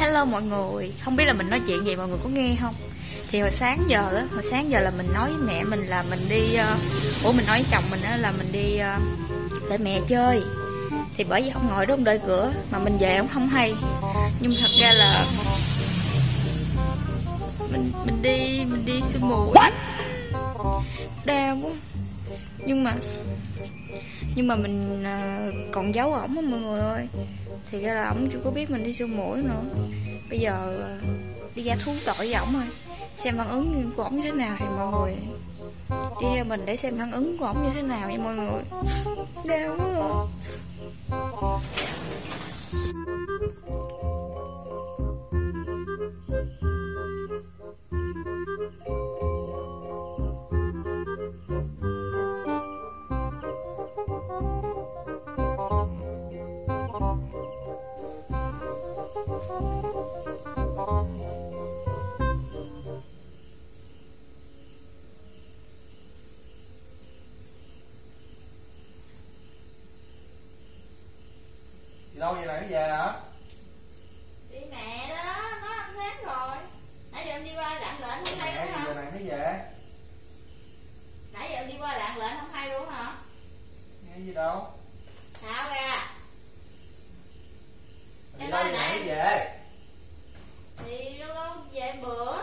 Hello mọi người, không biết là mình nói chuyện gì mọi người có nghe không? Thì hồi sáng giờ đó, hồi sáng giờ là mình nói với mẹ mình là mình đi uh, Ủa mình nói với chồng mình đó là mình đi uh, để mẹ chơi. Thì bởi vì ông ngồi đó ông đợi cửa mà mình về ông không hay. Nhưng thật ra là mình mình đi mình đi sương mù đau quá. Nhưng mà nhưng mà mình à, còn giấu ổng á mọi người ơi. Thì ra là ổng chưa có biết mình đi siêu mũi nữa. Bây giờ à, đi ra thú tội với ổng rồi. Xem phản ứng của ổng như thế nào thì mọi người đi theo mình để xem phản ứng của ổng như thế nào nha mọi người. Đau quá. rồi. Qua lạng lệnh không hay luôn hả? Nghe gì đâu. Sao ra. Đi Em nói nãy- về. Thì lâu về bữa.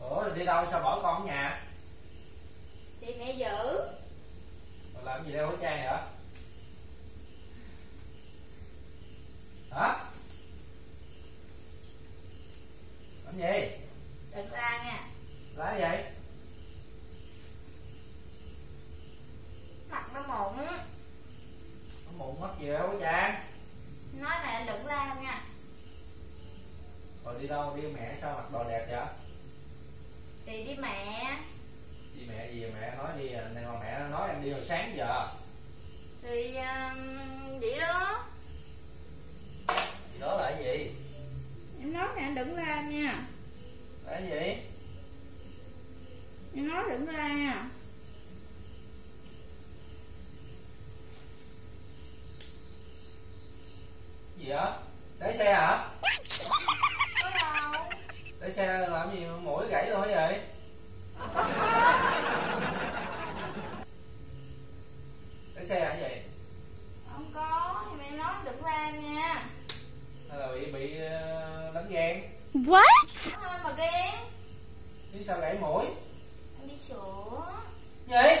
Ủa rồi đi đâu? Sao bỏ con ở nhà? Thì mẹ giữ. Rồi làm gì đeo khẩu trang vậy? Hả? Làm gì? đừng la nha. Lá vậy? mặt nó mụn Nó mụn mất gì đeo khẩu trang nói này anh đừng la nha Rồi đi đâu đi mẹ sao mặc đồ đẹp vậy? thì đi mẹ Đi mẹ gì mẹ nói đi này mà mẹ nói em đi hồi sáng giờ thì um, vậy đó Gì đó là cái gì? em nói nè anh đừng la nha Là cái gì? em nói đừng la nha Gì á? Lấy xe hả? Lấy xe làm gì mũi gãy luôn hả vậy? Lấy xe hả vậy? không có thì mẹ nói đừng la nha Hay là bị bị ờ, đánh ghen? thôi mà ghen Chứ sao gãy mũi? em đi sửa Gì?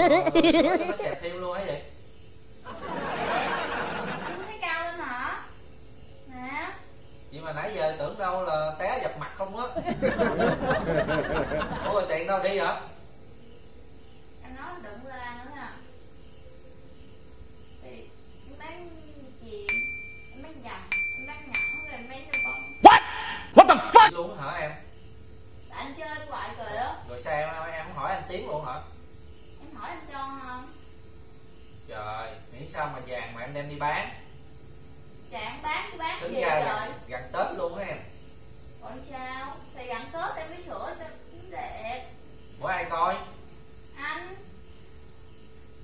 呵呵呵呵呵呵。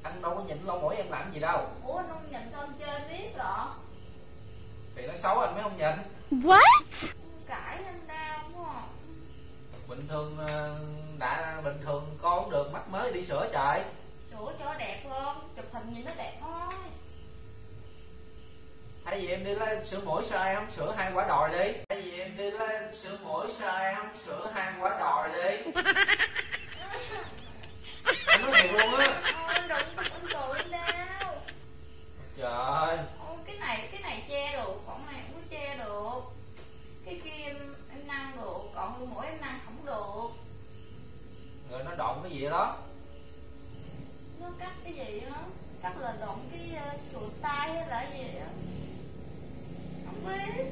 Anh đâu có nhìn lông mũi em làm gì đâu. Ủa anh không nhìn sao anh chơi biết rồi Thì nói xấu anh mới không nhìn Anh cãi anh đau quá à. Bình thường ờ, đã bình thường con cũng được mắt mới đi sửa trời. Sửa cho đẹp hơn Chụp hình nhìn nó đẹp thôi. Thay vì em đi lấy sửa mũi sao em không sửa hai quả đòi đi. Thay vì em đi lấy sửa mũi sao em không sửa hai quả đòi đi. Gì ở đó nó cắt cái gì á cắt là lộn cái uh, sụt tay hay là gì á không biết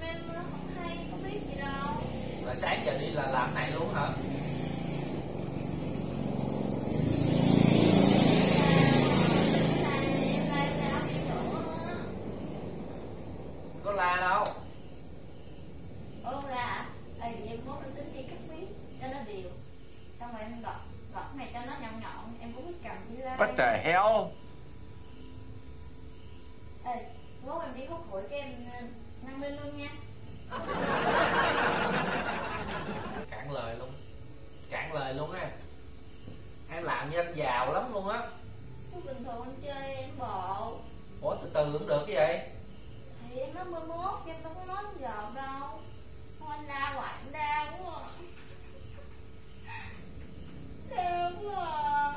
em ờ, không hay không biết gì đâu là sáng giờ đi là làm này luôn hả em lai sao đi nữa có la đâu Ủa không ra hả? Ê, vậy em mốt em tính đi cắt miếng cho nó đều Xong rồi em gọt, gọt cái này cho nó nhọn nhọn Em cũng biết cầm đi ra What the hell? Ê, mốt em đi hút bụi cái em ờ, nâng lên luôn nha cạn lời luôn cạn lời luôn á em làm như anh giàu lắm luôn á Cứ bình em bộ ủa từ từ cũng được cái vậy? Thì em nói 11 chứ em đâu có nói giờ đâu. Thôi anh la hoài anh đau quá. Đau quá à.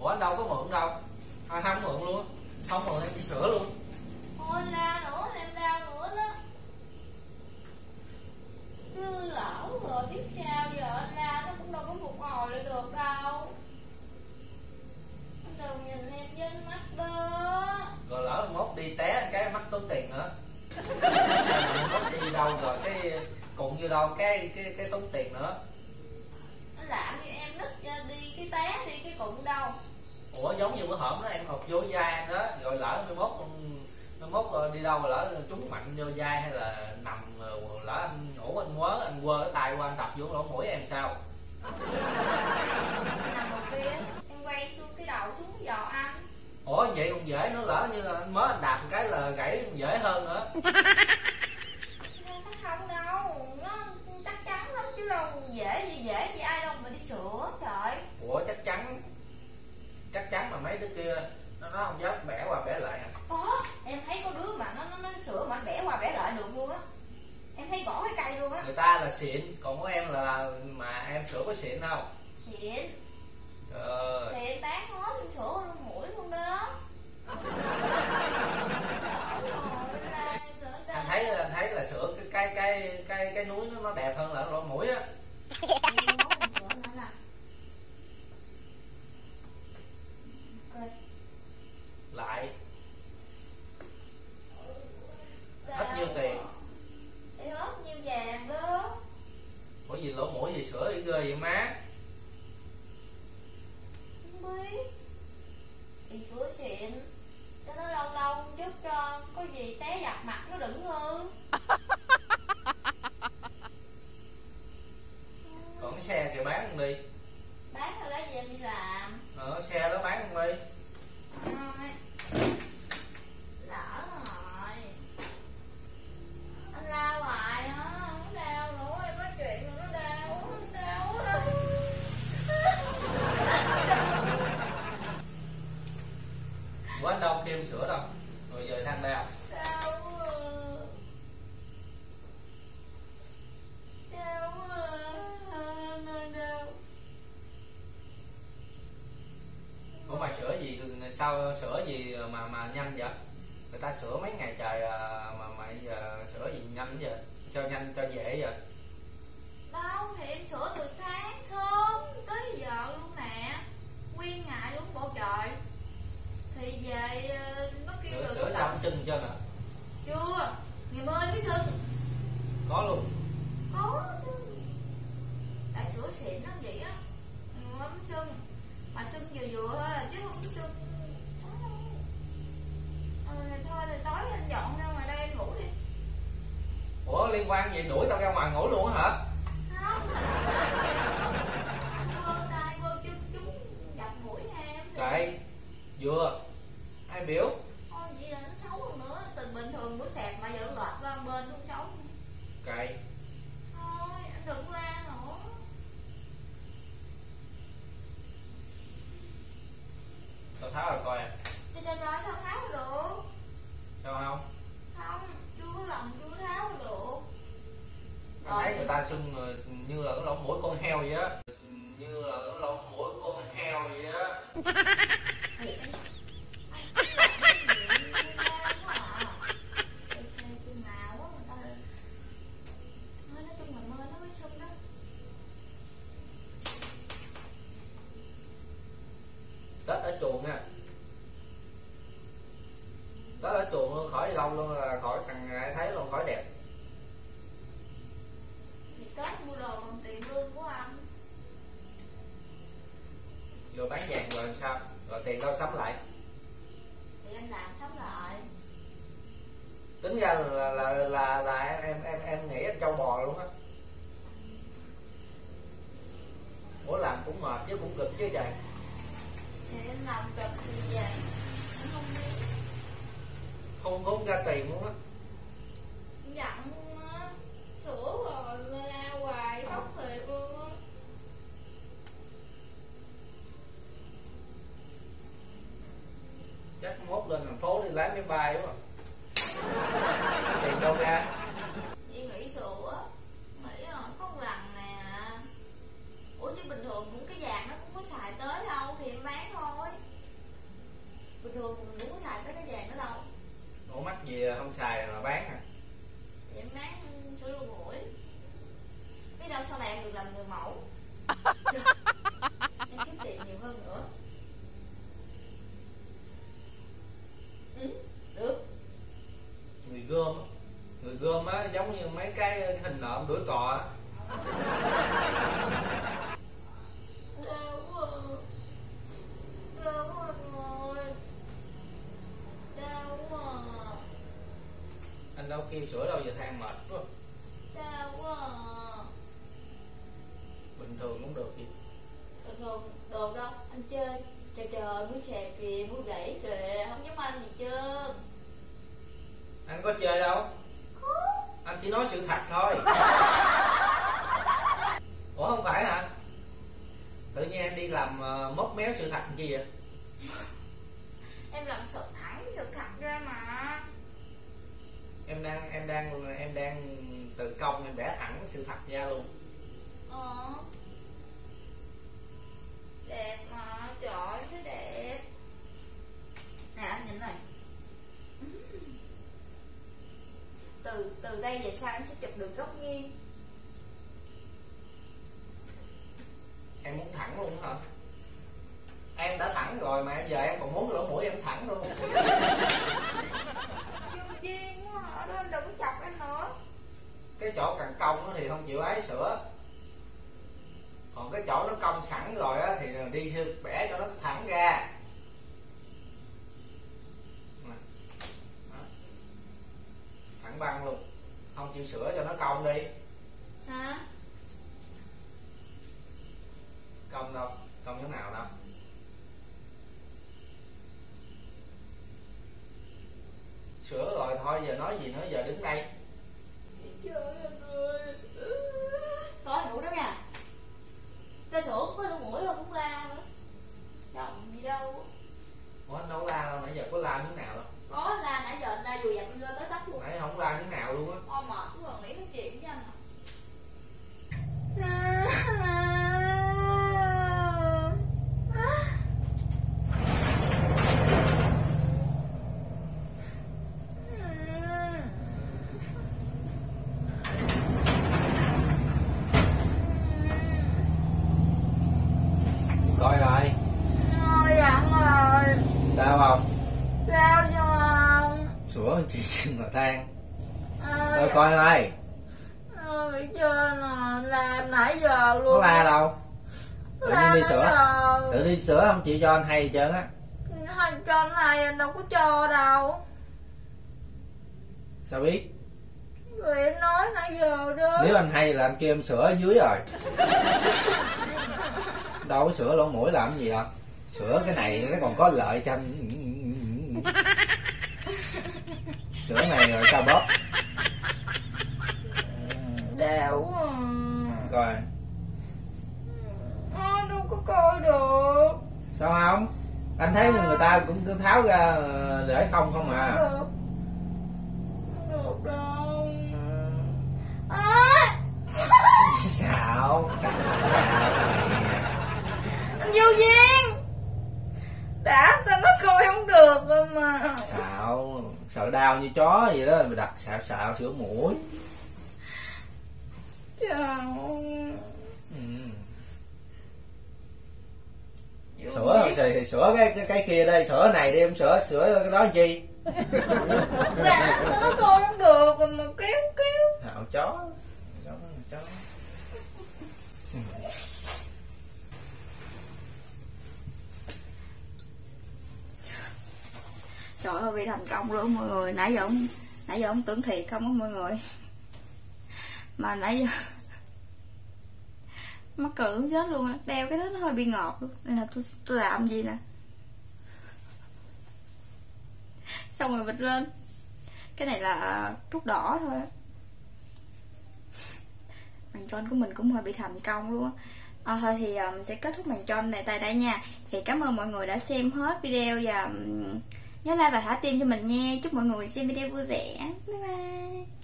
ủa anh đâu có mượn đâu. À, không mượn luôn không mượn em đi sửa luôn. Anh la nữa em đau nữa đó. Cứ lỡ rồi biết sao giờ anh la nó cũng đâu có phục hồi lại được đâu Anh đừng nhìn em với ánh mắt đó rồi lỡ mốt đi té cái mắc tốn tiền nữa mốt đi đâu rồi cái như đâu cái cái cái tốn tiền nữa. Anh làm như em nứt ra đi cái té đi cái cụng đâu. Ủa giống như bữa hổm đó em học vô vai đó rồi lỡ mai mốt mai mốt ờ, đi đâu rồi lỡ trúng mạnh vô vai hay là nằm ờ, lỡ anh ngủ anh quớ anh quơ cái tay qua anh đập vô lỗ mũi em sao? Nằm một kia em quay xuống cái đầu xuống cái giò anh. Ủa vậy còn dễ nữa lỡ như anh mới anh đạp cái là gãy dễ hơn nữa Nhưng chắc không đâu nó chắc chắn lắm chứ đâu dễ gì dễ gì ai đâu mà đi sửa trời ủa chắc chắn chắc chắn mà mấy đứa kia nó nó không dám bẻ qua bẻ lại hả có em thấy có đứa mà nó nó, nó sửa mà bẻ qua bẻ lại được luôn á. Em thấy gõ cái cây luôn á. Người ta là xịn còn của em là mà em sửa có xịn đâu xịn. Thì em bán hết em sửa luôn mũi luôn đó anh thấy anh thấy là sửa cái cái cái cái cái núi nó nó đẹp hơn là lỗ mũi á lại Hết nhiêu tiền? Thì hết nhiêu vàng đó bởi vì lỗ mũi gì sửa gì ghê vậy má Không biết Thì sửa xịn Cho nó lâu lâu chút cho Có gì té giặt mặt nó đừng hư còn cái xe thì bán không đi Bán hay lấy gì em đi làm ờ, xe đó bán không đi Thôi Lỡ rồi Anh la hoài hả Không đau nữa em nói chuyện mà nó đau Nó đau quá của anh đâu kia em sửa đâu rồi giờ than đau Đau quá Đau quá nó à? ủa mà sửa gì, sao sửa gì mà mà nhanh vậy? Người ta sửa mấy ngày trời à, mà mà giờ sửa gì nhanh vậy? Cho nhanh, cho dễ vậy? Đâu thì em sửa từ sáng sớm tới giờ luôn nè. Nguyên ngày luôn bộ trời. Thì về không sưng cho nè Chưa Ngày mới mới sưng có luôn. Có. Tại sửa xịn nó vậy á. Ngày mới mới sưng Mà sưng vừa vừa thôi à chứ không sưng Ờ, thì thôi thì tối anh dọn ra ngoài đây anh ngủ đi. Ủa liên quan gì? Đuổi tao ra ngoài ngủ luôn á hả? Không. Vô tay vô chân chúng Gặp mũi em. Trời vừa ai biểu Thôi vậy là nó xấu hơn nữa Từ bình sạc mà giờ lọt qua bên không xấu cày Thôi anh đừng la nữa. Tao tháo rồi coi à? Cho cho cho sao tháo được? Sao không? Không chưa có lòng chưa tháo được. Anh thấy người ta sưng như là cái lỗ mũi con heo vậy á như là cái lỗ mũi con heo vậy á Thiệt anh Anh cứ làm cái gì nó đau quá à Ê, ê, tôi màu quá người ta Nói nói chung là mơ nó mới sưng đó hết chuồng nha tới hết chuồng lâu luôn là khỏi thằng ai thấy luôn khỏi đẹp. Thì Tết mua đồ bằng tiền lương của anh. Rồi bán vàng rồi làm sao? Rồi tiền đâu sắm lại? Thì anh làm sống lại. Tính ra là là là, là, em em em nghĩ anh châu bò luôn á. Ủa làm cũng mệt chứ cũng cực chứ trời. Thì anh làm cực thì về anh không biết không có ra tiền luôn á. Giận luôn á sửa rồi mà la hoài khóc thiệt luôn á. Chắc mốt lên thành phố đi lái máy bay quá người gom á, giống như mấy cái hình nộm đuổi cò á. Anh Đau đâu kêu sửa đâu giờ than mệt quá. Đau quá bình thường cũng được gì Thường thường đồ đâu Anh chơi Trời trời muốn xè kìa. Muốn gãy kìa Không giống anh gì chưa anh có chơi đâu? Chỉ nói sự thật thôi. Ủa không phải hả? Tự nhiên em đi làm ờ, móc méo sự thật chi vậy? Em làm sự thẳng sự thật ra mà. Em đang em đang em đang từ công em bẻ thẳng sự thật ra luôn. Ờ. Đẹp mà Trời ơi đẹp. Nè anh nhìn này từ từ đây về sau em sẽ chụp được góc nghiêng. Em muốn thẳng luôn hả? Em đã thẳng rồi mà em giờ em còn muốn lỗ mũi em thẳng luôn. Chưa duyên quá hả? Đó đừng chọc em nữa. Cái chỗ cần cong thì không chịu ái sữa. Còn cái chỗ nó cong sẵn rồi á thì đi bẻ cho nó thẳng ra Nè. Đó. Băng luôn. Không chịu sửa cho nó cong đi. Hả? Cong đâu? Cong chỗ nào đâu sửa rồi thôi giờ nói gì nữa giờ đứng đây trời anh ơi thôi ngủ đó nha cái sổ có lỗ mũi thôi cũng la nữa chồng gì đâu Ủa anh đâu la đâu nãy giờ có la miếng nào đâu có la nãy giờ anh la dù dập anh lên tới tóc luôn nãy không la miếng nào luôn á Ôi mệt quá rồi nghĩ nói chuyện với anh coi rồi Ôi giận rồi đau không Sao cho không sửa chị xin mà than Ôi coi coi thôi Ôi chưa nè Làm nãy giờ có luôn la đâu. Tự nhiên đi sửa. giờ. tự đi sửa không chịu cho anh hay trơn á. Hai cho này anh đâu có cho đâu. Sao biết? Rồi em nói nãy giờ đó. Nếu anh hay là anh kêu em sửa ở dưới rồi. Đâu có sửa lỗ mũi làm cái gì đâu. Sửa cái này nó còn có lợi cho anh. Sửa này rồi sao bóp? Đau quá coi. À, Đâu có coi được. Sao không? Anh thấy người ta cũng cứ tháo ra ờ, để không không Không à được. Không được đâu. À, xạo xạo. Xạo Anh vô duyên. Đã tao nói coi không được rồi mà. Xạo. Sợ đau như chó vậy đó mà đặt xạo xạo sửa mũi. Trời ừ. Vô sửa thì, thì sửa cái, cái cái kia đây sửa này đi em sửa sửa cái đó chi? Dạ nó coi không được rồi mà kéo kéo. Hạo chó. Chó chó. Trời ơi bị thành công luôn mọi người. Nãy giờ ông nãy giờ ông tưởng thiệt không á mọi người. Mà nãy giờ mắc cỡ chết luôn á. Đeo cái đó nó hơi bị ngọt luôn. Nên là tôi tôi làm gì nè? Xong rồi bịt lên. Cái này là trút đỏ thôi màn tròn của mình cũng hơi bị thành công luôn á. À, thôi thì ờ, mình sẽ kết thúc màn tròn này tại đây nha. Thì cảm ơn mọi người đã xem hết video và um, nhớ like và thả tim cho mình nha. Chúc mọi người xem video vui vẻ. Bye bye.